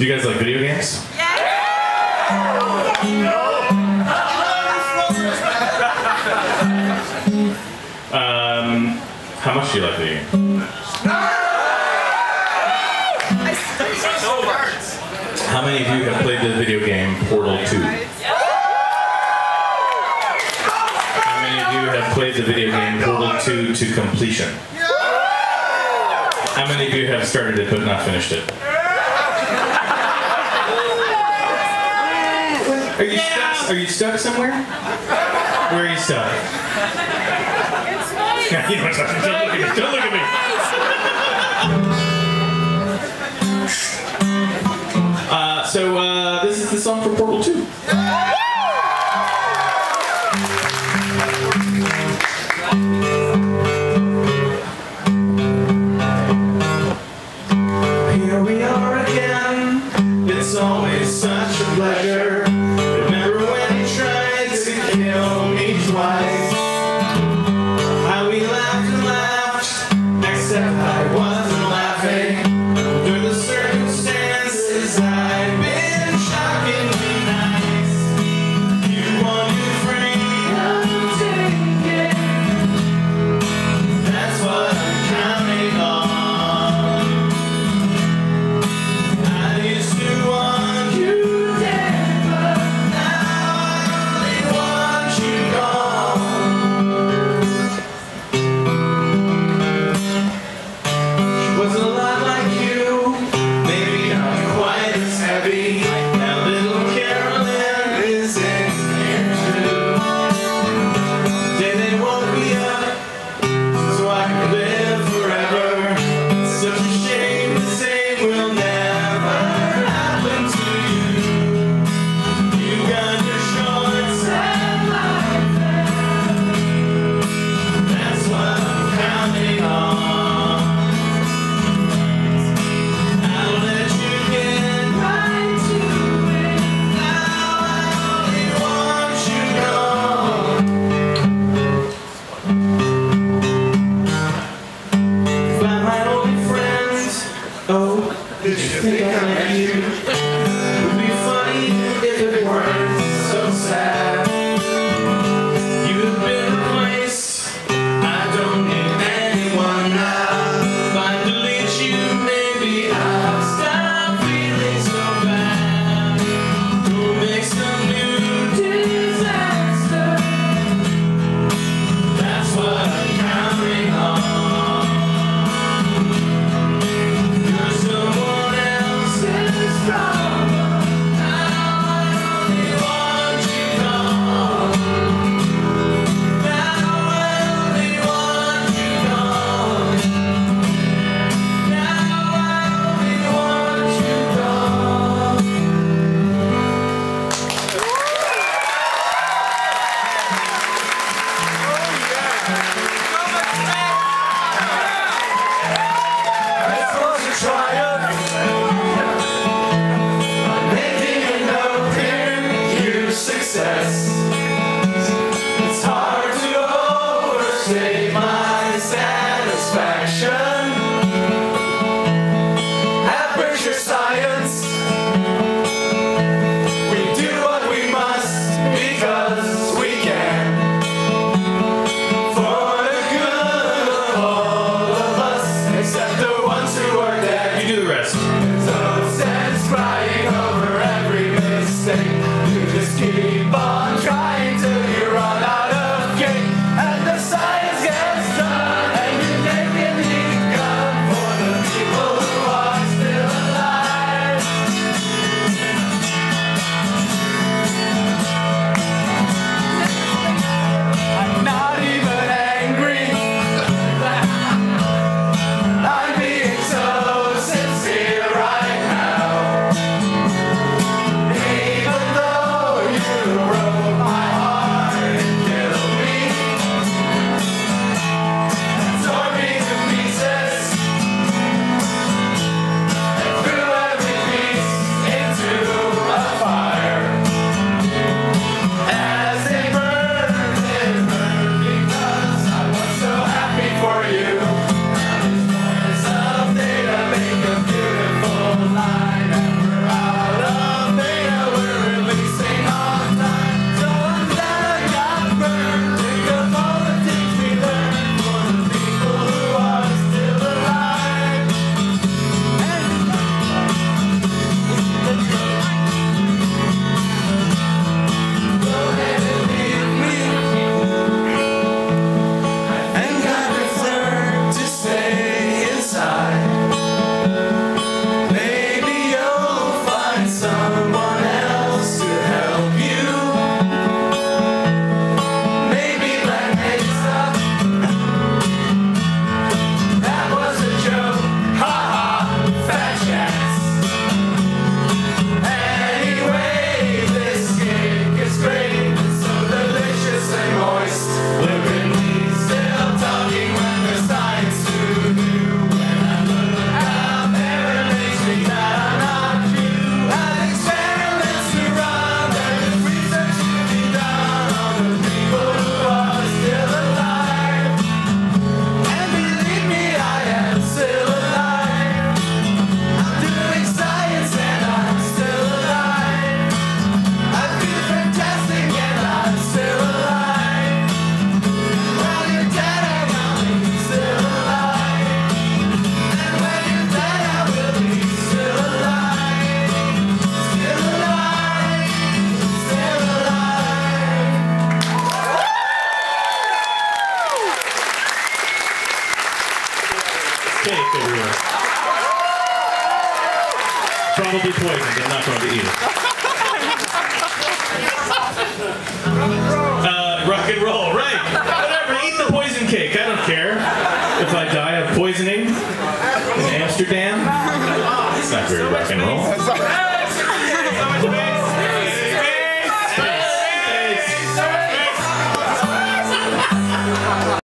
Do you guys like video games? Um, how much do you like video games? How many of you have played the video game Portal 2? How many of you have played the video game Portal 2 to completion? How many of you have started it but not finished it? Are you stuck? Are you stuck somewhere? Where are you stuck? you know what I'm Don't look at me. Don't look at me. Uh, so uh, this is the song for Portal 2. Here Oh, did you think I met you? Would be funny if it weren't so sad. You have been. I don't need anyone. Success. It's hard to overstate my satisfaction. Aperture Science, we do what we must because we can. For the good of all of us, except the ones who are dead. You do the rest. So sense crying over every mistake. everywhere. Probably poisoned, I'm not going to eat it. Uh, rock and roll, right. Whatever, eat the poison cake, I don't care. If I die of poisoning in Amsterdam, it's not very rock and roll.